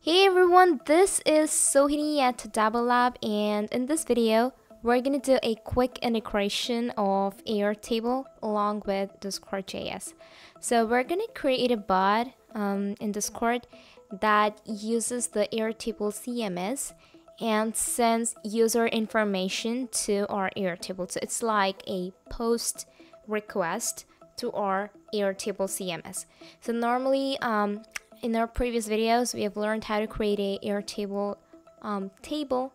Hey everyone, this is Sohini at Dabble Lab and in this video, we're gonna do a quick integration of Airtable along with Discord.js. So we're gonna create a bot um, in Discord that uses the Airtable CMS and sends user information to our Airtable. So it's like a post request to our Airtable CMS. So normally um, in our previous videos, we have learned how to create a Airtable um, table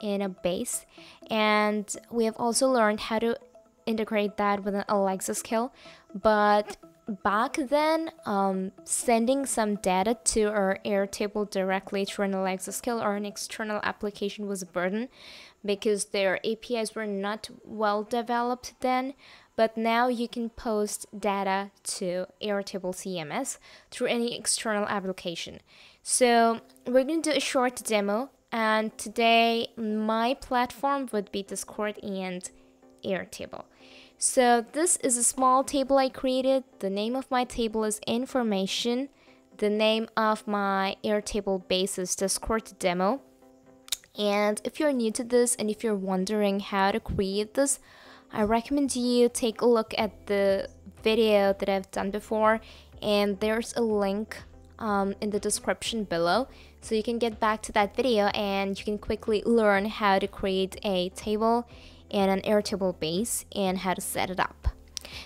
in a base, and we have also learned how to integrate that with an Alexa skill. But back then, um, sending some data to our Airtable directly through an Alexa skill or an external application was a burden because their APIs were not well developed then but now you can post data to Airtable CMS through any external application. So we're going to do a short demo and today my platform would be Discord and Airtable. So this is a small table I created. The name of my table is information. The name of my Airtable base is Discord demo. And if you're new to this and if you're wondering how to create this, I recommend you take a look at the video that I've done before and there's a link um, in the description below so you can get back to that video and you can quickly learn how to create a table and an Airtable base and how to set it up.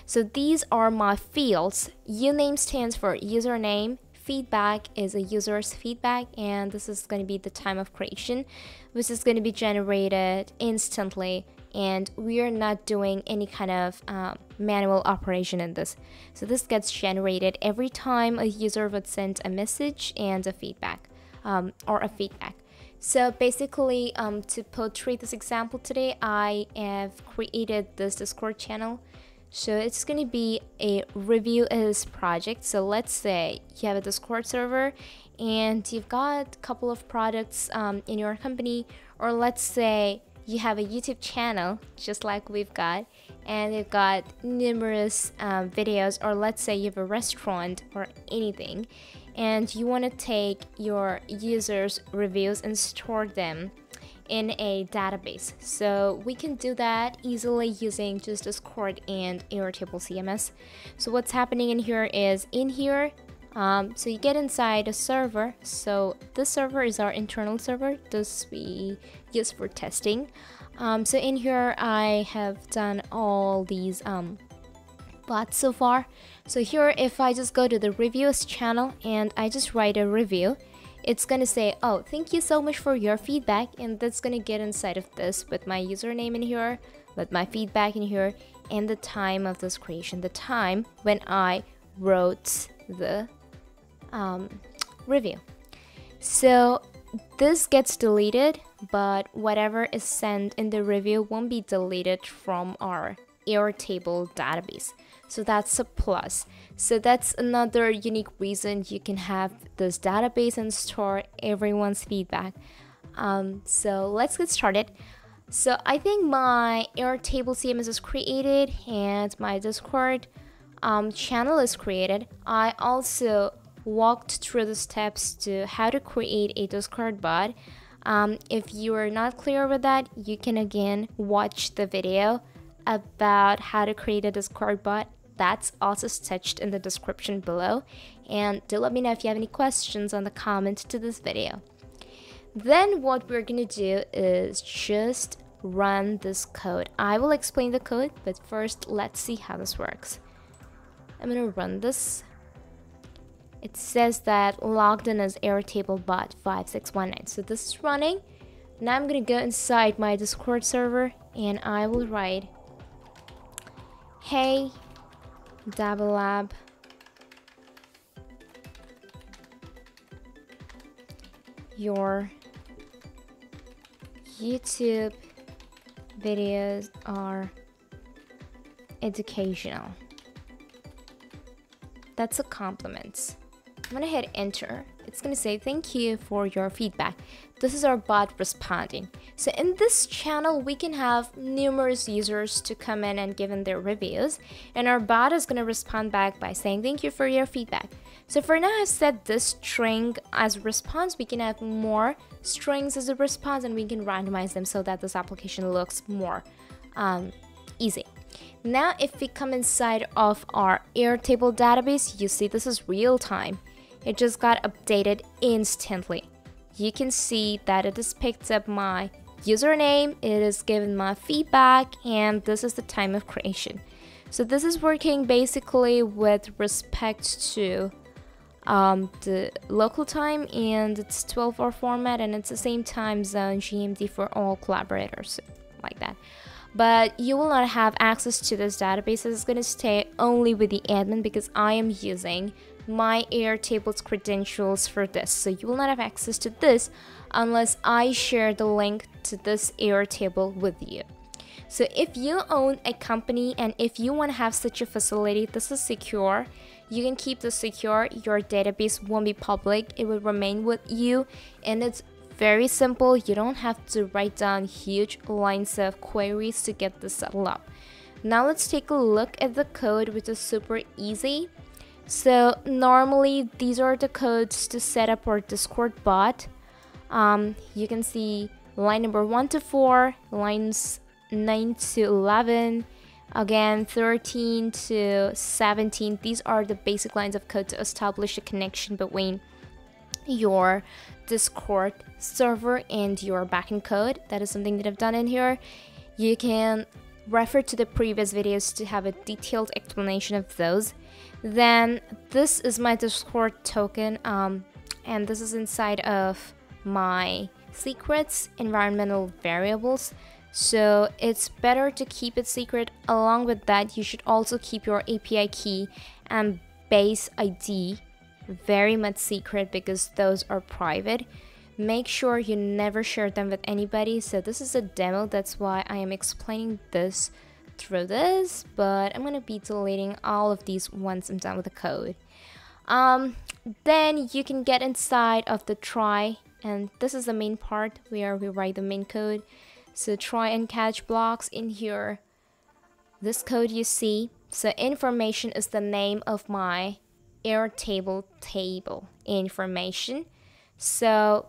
So these are my fields. Uname stands for username, feedback is a user's feedback and this is going to be the time of creation which is going to be generated instantly and we are not doing any kind of um, manual operation in this. So this gets generated every time a user would send a message and a feedback um, or a feedback. So basically, um, to portray this example today, I have created this Discord channel. So it's going to be a review is project. So let's say you have a Discord server and you've got a couple of products um, in your company, or let's say you have a YouTube channel, just like we've got, and you've got numerous um, videos, or let's say you have a restaurant or anything, and you want to take your users' reviews and store them in a database. So we can do that easily using just Discord and Airtable CMS. So what's happening in here is in here, um, so you get inside a server. So this server is our internal server. This we use for testing. Um, so in here, I have done all these um, bots so far. So here, if I just go to the reviews channel and I just write a review, it's gonna say, oh, thank you so much for your feedback. And that's gonna get inside of this with my username in here, with my feedback in here, and the time of this creation, the time when I wrote the um, review. So this gets deleted, but whatever is sent in the review won't be deleted from our Airtable database. So that's a plus. So that's another unique reason you can have this database and store everyone's feedback. Um, so let's get started. So I think my Airtable CMS is created and my Discord um, channel is created. I also walked through the steps to how to create a Discord bot. Um, if you are not clear with that, you can again watch the video about how to create a Discord bot. That's also stitched in the description below. And do let me know if you have any questions on the comment to this video. Then what we're gonna do is just run this code. I will explain the code, but first let's see how this works. I'm gonna run this it says that logged in as Airtable bot 5619. So this is running. Now I'm gonna go inside my Discord server and I will write Hey Dabble Lab Your YouTube videos are educational. That's a compliment. I'm gonna hit enter. It's gonna say thank you for your feedback. This is our bot responding. So in this channel, we can have numerous users to come in and give in their reviews. And our bot is gonna respond back by saying thank you for your feedback. So for now, I've set this string as a response. We can have more strings as a response and we can randomize them so that this application looks more um, easy. Now, if we come inside of our Airtable database, you see this is real time. It just got updated instantly. You can see that it has picked up my username, it is given my feedback, and this is the time of creation. So this is working basically with respect to um, the local time and it's 12 hour format and it's the same time zone GMT for all collaborators like that but you will not have access to this database it's going to stay only with the admin because I am using my Airtable's credentials for this. So you will not have access to this unless I share the link to this Airtable with you. So if you own a company and if you want to have such a facility this is secure. You can keep this secure. Your database won't be public. It will remain with you and it's very simple, you don't have to write down huge lines of queries to get this set up. Now let's take a look at the code which is super easy. So normally these are the codes to set up our Discord bot. Um, you can see line number 1 to 4, lines 9 to 11, again 13 to 17. These are the basic lines of code to establish a connection between your Discord server and your backend code. That is something that I've done in here. You can refer to the previous videos to have a detailed explanation of those. Then this is my Discord token um, and this is inside of my secrets environmental variables. So it's better to keep it secret. Along with that, you should also keep your API key and base ID very much secret because those are private make sure you never share them with anybody. So this is a demo. That's why I am explaining this through this but I'm gonna be deleting all of these once I'm done with the code. Um, then you can get inside of the try and this is the main part where we write the main code. So try and catch blocks in here. This code you see so information is the name of my Airtable table information. So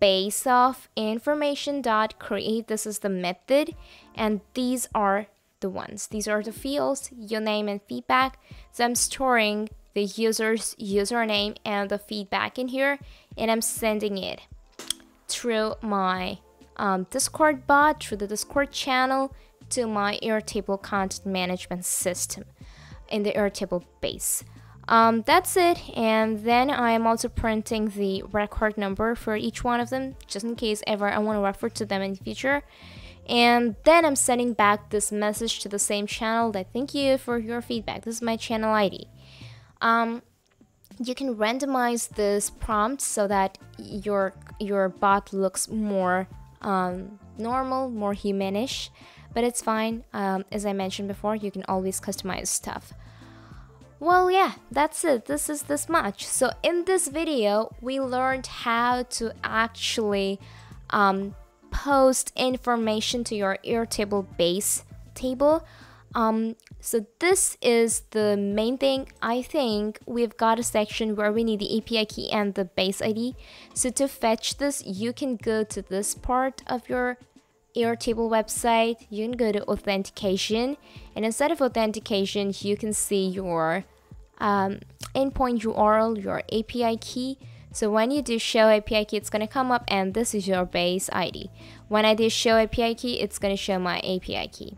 base of information dot create this is the method and these are the ones. These are the fields your name and feedback so i'm storing the user's username and the feedback in here and i'm sending it through my um, discord bot through the discord channel to my airtable content management system in the airtable base um, that's it, and then I am also printing the record number for each one of them, just in case ever I want to refer to them in the future. And then I'm sending back this message to the same channel that thank you for your feedback. This is my channel ID. Um, you can randomize this prompt so that your your bot looks more um, normal, more humanish, but it's fine. Um, as I mentioned before, you can always customize stuff. Well, yeah, that's it. This is this much. So in this video, we learned how to actually um, post information to your Airtable base table. Um, so this is the main thing. I think we've got a section where we need the API key and the base ID. So to fetch this, you can go to this part of your Airtable website. You can go to authentication and instead of authentication, you can see your um, endpoint URL, your API key. So when you do show API key, it's going to come up and this is your base ID. When I do show API key, it's going to show my API key.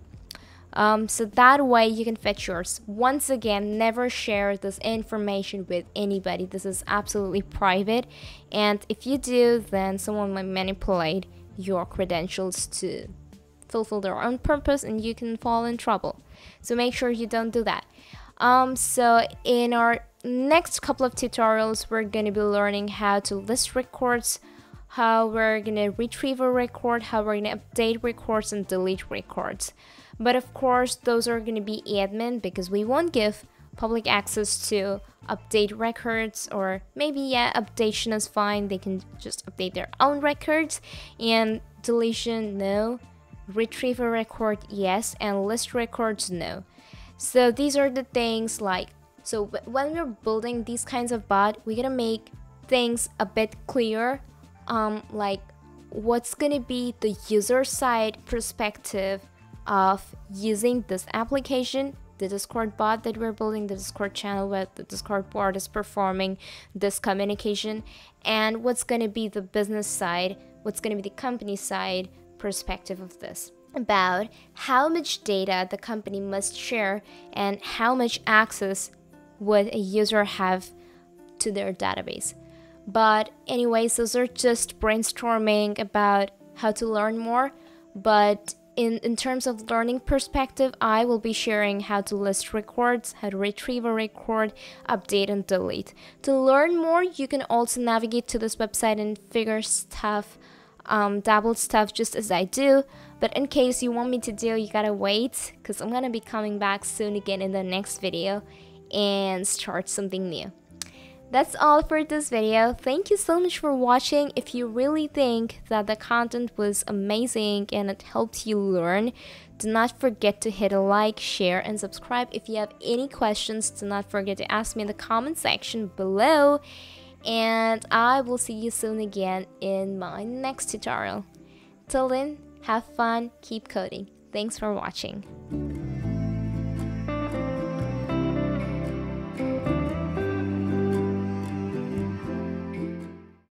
Um, so that way you can fetch yours. Once again, never share this information with anybody. This is absolutely private. And if you do, then someone might manipulate your credentials to fulfill their own purpose and you can fall in trouble. So make sure you don't do that. Um, so in our next couple of tutorials, we're going to be learning how to list records, how we're going to retrieve a record, how we're going to update records and delete records. But of course, those are going to be admin because we won't give public access to update records or maybe yeah updation is fine. They can just update their own records. And deletion no. Retrieve a record yes. And list records no so these are the things like So when we're building these kinds of bot, we're gonna make things a bit clearer, um, like what's gonna be the user side perspective of using this application the discord bot that we're building the discord channel where the discord bot is performing this communication and what's going to be the business side what's going to be the company side perspective of this about how much data the company must share and how much access would a user have to their database but anyways those are just brainstorming about how to learn more but in, in terms of learning perspective, I will be sharing how to list records, how to retrieve a record, update and delete. To learn more, you can also navigate to this website and figure stuff, um, dabble stuff just as I do. But in case you want me to do, you gotta wait because I'm gonna be coming back soon again in the next video and start something new. That's all for this video. Thank you so much for watching. If you really think that the content was amazing and it helped you learn, do not forget to hit a like, share, and subscribe. If you have any questions, do not forget to ask me in the comment section below. And I will see you soon again in my next tutorial. Till then, have fun, keep coding. Thanks for watching.